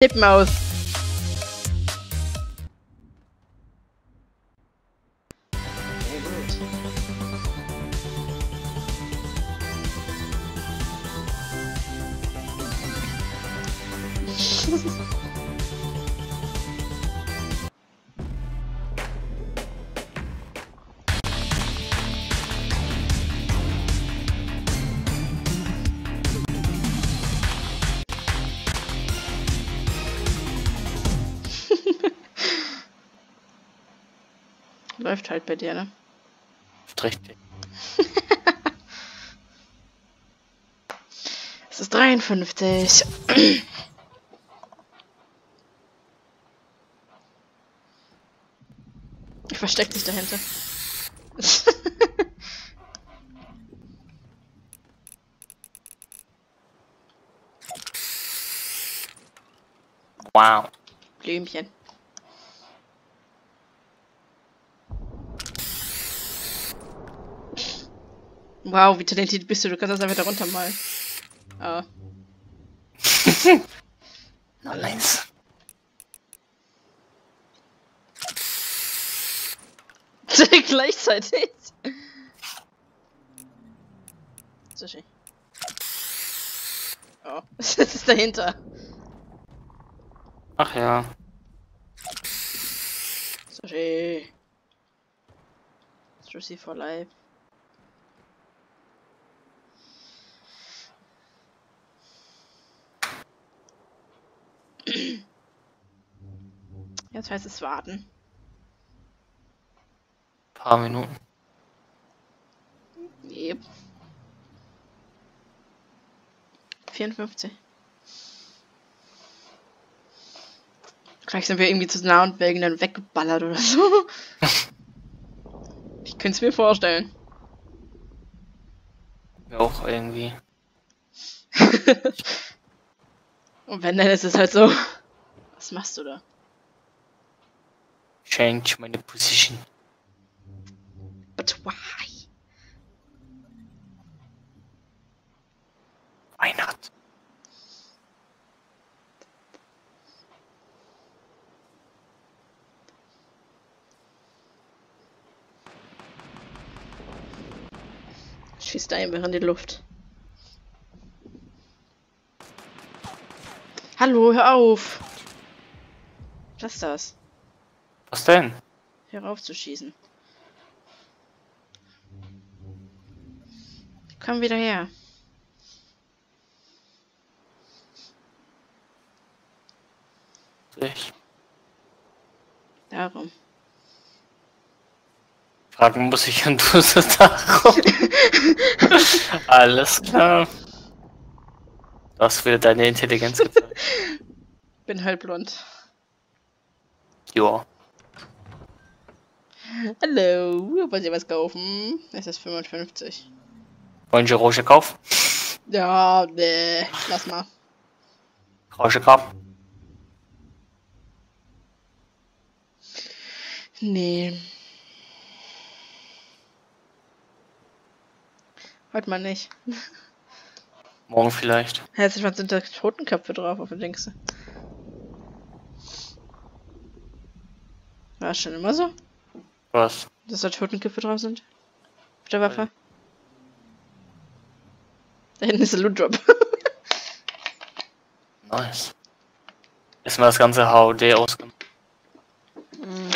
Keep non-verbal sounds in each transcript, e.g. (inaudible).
Tip mouth. Läuft halt bei dir, ne? Richtig. (laughs) Es ist 53. (clears throat) Ich versteck dich dahinter. (laughs) Wow. Blümchen. Wow, wie talentiert bist du? Du kannst das einfach da runter malen. Ah. (laughs) Nice. (laughs) Gleichzeitig. Sushi. Oh, (laughs) das ist dahinter. Ach ja. Sushi. Sushi for life. Jetzt heißt es warten. Paar Minuten. Yep. 54. Gleich sind wir irgendwie zu nah und werden dann weggeballert oder so. (laughs) ich könnte es mir vorstellen. Auch irgendwie. (laughs) Und wenn, dann ist es halt so. Was machst du da? Change my Position. But why? Why not? Schießt einfach in die Luft. Hallo, hör auf! Was ist das? Was denn? Hör auf zu schießen. Komm wieder her. Ich Darum. fragen muss ich und du so darum. Alles klar. Du hast wieder deine Intelligenz (laughs) gezeigt. Bin halt blond. Joa. Hallo, wollt ihr was kaufen? Es ist 55. Wollen Sie Roche kaufen? Ja, nee, lass mal. Roche kaufen? Nee. Heute mal nicht. Morgen vielleicht. Herzlich was sind da Totenköpfe drauf auf dem Dings. War es schon immer so, Was? dass da Totenköpfe drauf sind? Auf der Waffe? Da hinten ist der Loot Drop. (laughs) Nice. Ist mal das ganze HOD ausgemacht. Mm.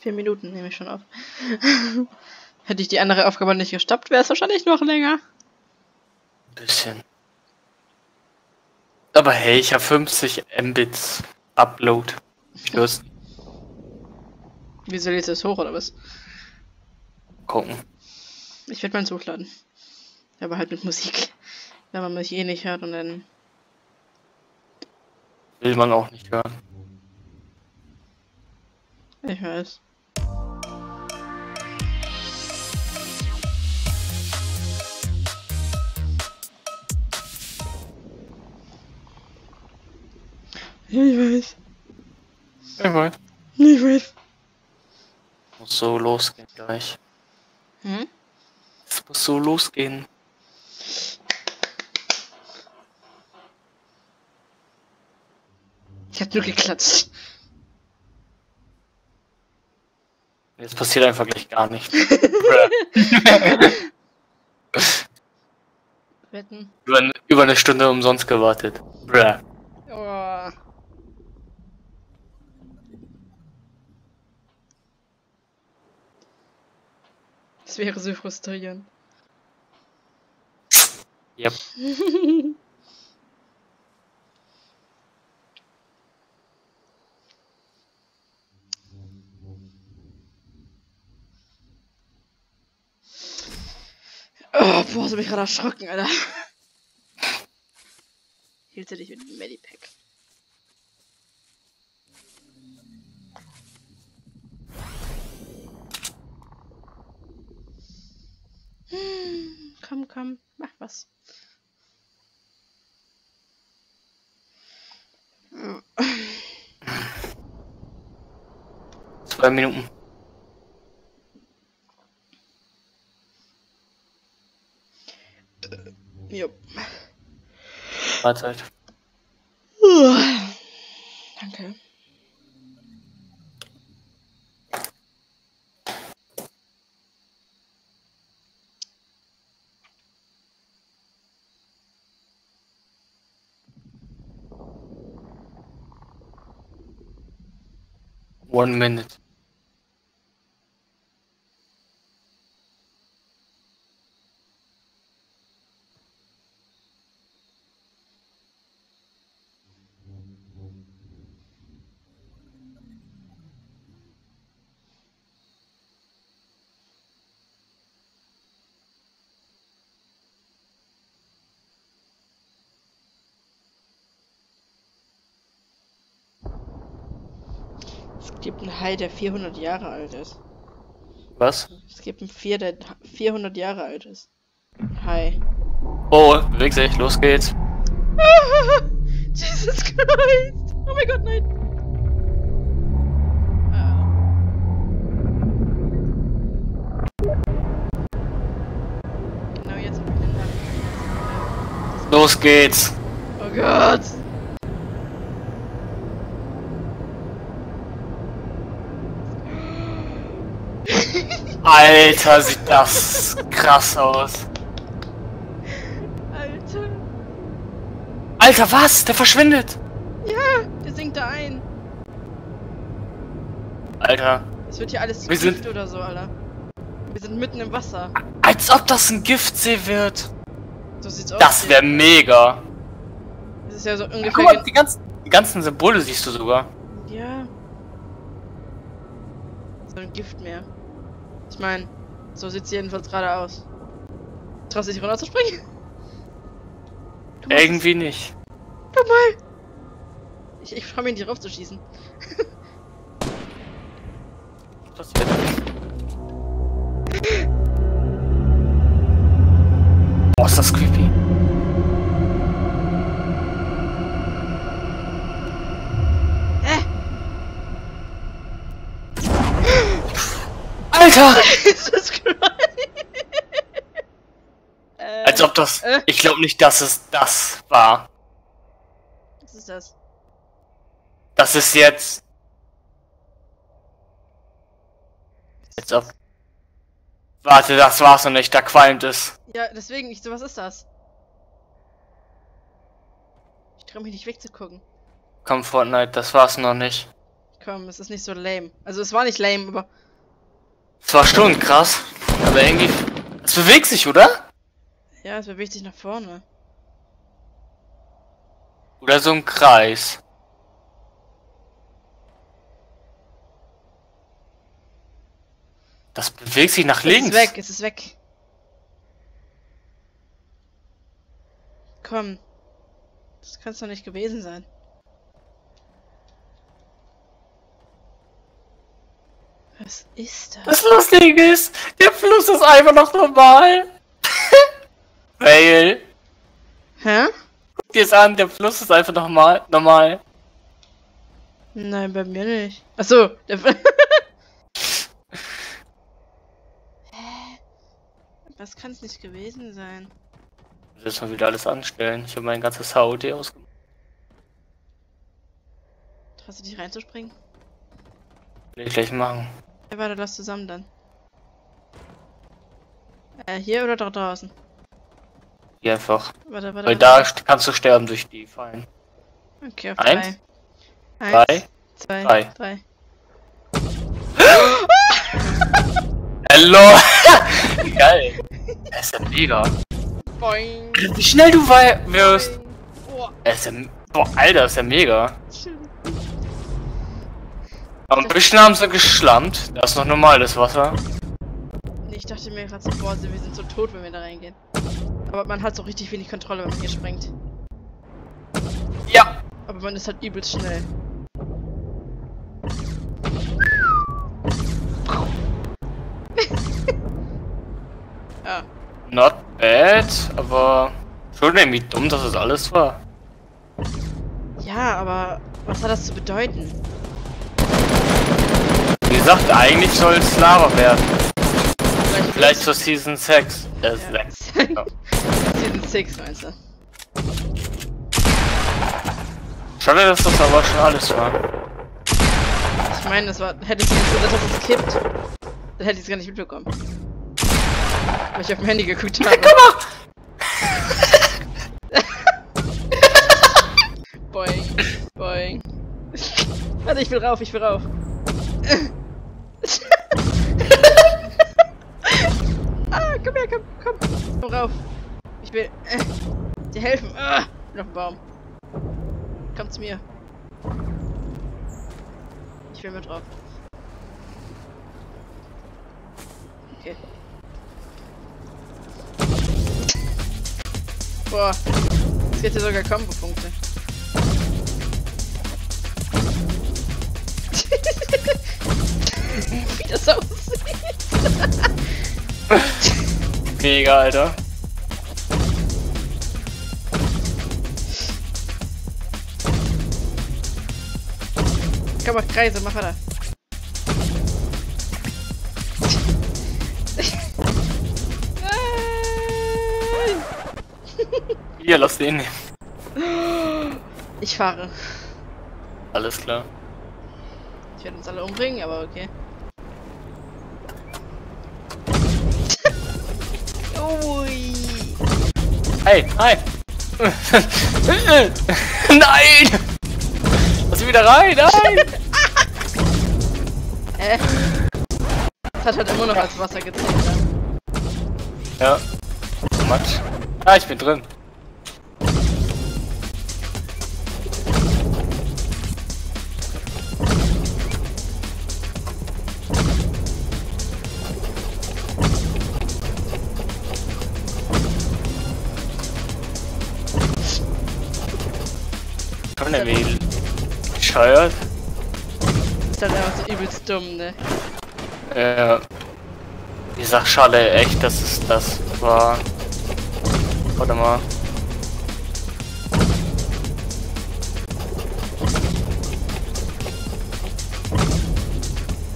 Vier Minuten nehme ich schon auf. (laughs) Hätte ich die andere Aufgabe nicht gestoppt, wäre es wahrscheinlich noch länger. Bisschen. Aber hey, ich habe 50 Mbits Upload. Stürzt. Wieso lädst du es hoch oder was? Gucken. Ich werde meins hochladen. Aber halt mit Musik. Wenn man mich eh nicht hört und dann. Will man auch nicht hören. Ich weiß. Ja, ich weiß. Ich weiß. Ich weiß. Muss so losgehen gleich. Hm? Es muss so losgehen. Ich hab nur geklatscht. Jetzt passiert einfach gleich gar nichts. (laughs) Wetten. über, über eine Stunde umsonst gewartet. Bruh. Oh. Das wäre so frustrierend. Yep. (laughs) Oh, boah, so bin ich gerade erschrocken, Alter. Hielte dich mit dem Medipack. Hm, komm, komm, mach was. Zwei Minuten. Jo. Mahlzeit. One minute. Gibt einen Hai, der 400 Jahre alt ist. Was? Es gibt einen Vier, der 400 Jahre alt ist. Hai. Oh, beweg sich, los geht's. (laughs) Jesus Christ! Oh mein Gott, nein! Ah. Genau jetzt. Los geht's. Oh Gott! Alter, sieht das krass aus. Alter! Alter, was? Der verschwindet. Ja! Der sinkt da ein! Alter, Es wird hier alles Wir sind- Gift oder so, Alter. Wir sind mitten im Wasser. als ob das ein Giftsee wird. So sieht's aus. Das wäre mega. Das ist ja so Guck ungefähr. mal, gen- die ganzen, die ganzen Symbole siehst du sogar. Ja. So ein Giftmeer. Ich meine, so sieht's jedenfalls gerade aus. Traust du dich runterzuspringen? Machst Irgendwie nicht. es. Guck mal! Ich, ich freu mich nicht raufzuschießen. (laughs) Das wird Boah, ist das creepy. Alter! (laughs) Jesus äh, (laughs) Als ob das. Äh. Ich glaube nicht, dass es das war. Was ist das? Das ist jetzt. Jetzt ob. Warte, das war's noch nicht, da qualmt es. Ja, deswegen, ich so, was ist das? Ich trau mich nicht wegzugucken. Komm, Fortnite, das war's noch nicht. Komm, es ist nicht so lame. Also es war nicht lame, aber. Es war schon krass, aber irgendwie. Es bewegt sich, oder? Ja, es bewegt sich nach vorne. Oder so ein Kreis. Das bewegt sich nach Es links. ist weg, es ist weg. Komm. Das kann's doch nicht gewesen sein. Was ist das? Das Lustige ist, der Fluss ist einfach noch normal. (laughs) Weil, Hä? guck dir es an, der Fluss ist einfach normal. normal. Nein, bei mir nicht. Achso, der. (laughs) Das kann es nicht gewesen sein. Jetzt mal wieder alles anstellen. Ich habe mein ganzes HOD ausgemacht. Traust du dich reinzuspringen? Will ich gleich machen. Ja, warte, lass zusammen dann. Äh, hier oder da draußen? Hier einfach. Warte, warte. Weil warte. da kannst du sterben durch die Fallen. Okay, auf Eins, drei. drei, Eins, zwei, drei. drei. (gasps) Hallo! (laughs) Geil. Das ist ja mega. Boing. Wie schnell du wirst. Boing. Boah, Das ist ja, boah, Alter, das ist ja mega. schön. Ein bisschen haben sie geschlammt. Das ist noch normales Wasser. Ich dachte mir gerade so, boah, wir sind so tot, wenn wir da reingehen. Aber man hat so richtig wenig Kontrolle, wenn man hier springt. Ja. Aber man ist halt übelst schnell. (laughs) ja, Not bad, aber schon irgendwie dumm, dass es alles war. ja, aber was hat das zu bedeuten? Gesagt, eigentlich soll es Lava werden. Vielleicht, zur Season 6. Äh, Ja. 6. Ja. (laughs) Season 6 meinst du? Schade, dass das aber schon alles war. Ich meine, das war. Hätte ich nicht gesagt, dass es kippt, dann hätte ich es gar nicht mitbekommen. Weil ich auf dem Handy geguckt habe. (laughs) Boing, boing. Warte, ich will rauf, ich will rauf. (laughs) ah, komm komm. Komm rauf. Ich will äh, dir helfen. Ah, bin auf dem Baum. Komm zu mir. Ich will mit drauf. Okay. Boah. Es gibt hier sogar Kombo-Punkte. (laughs) Wie das aussieht. (laughs) Mega, Alter. Komm mal, Kreise, mach weiter. (laughs) Hier, lass den nehmen. Ich fahre. Alles klar. Ich werde uns alle umbringen, aber okay. Hey, hi. (laughs) Nein! Lass ihn wieder rein, nein! (laughs) Äh. Das hat halt immer noch als Wasser gezählt. ne? Ja. Matsch. Ah, ich bin drin. Irgendwie bescheuert. Ist halt einfach so übelst dumm, ne? Äh, ich sag schade, echt, dass es das war. Warte mal.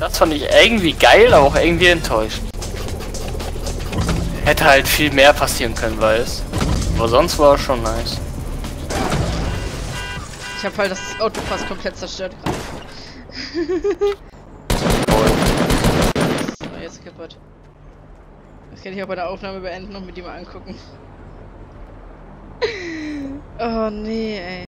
Das fand ich irgendwie geil, aber auch irgendwie enttäuscht. Hätte halt viel mehr passieren können, weiß. Aber sonst war es schon nice. Ich habe halt das Auto fast komplett zerstört. So, jetzt kaputt. Das kann ich auch bei der Aufnahme beenden und mit ihm mal angucken. oh nee, ey.